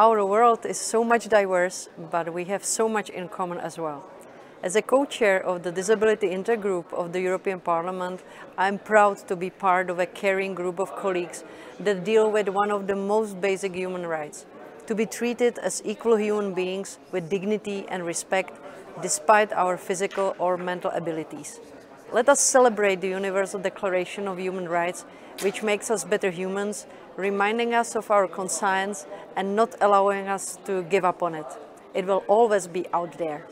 Our world is so much diverse, but we have so much in common as well. As a co-chair of the Disability Intergroup of the European Parliament, I'm proud to be part of a caring group of colleagues that deal with one of the most basic human rights, to be treated as equal human beings with dignity and respect despite our physical or mental abilities. Let us celebrate the Universal Declaration of Human Rights, which makes us better humans, reminding us of our conscience and not allowing us to give up on it. It will always be out there.